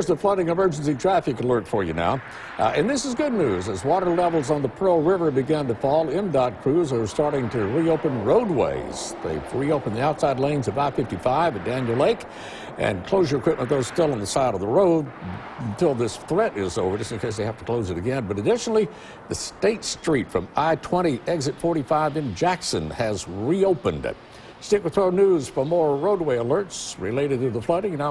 Here's the flooding emergency traffic alert for you now. Uh, and this is good news. As water levels on the Pearl River began to fall, MDOT crews are starting to reopen roadways. They've reopened the outside lanes of I-55 at Daniel Lake and closure equipment, though, still on the side of the road until this threat is over, just in case they have to close it again. But additionally, the State Street from I-20 exit 45 in Jackson has reopened. Stick with our News for more roadway alerts related to the flooding. Now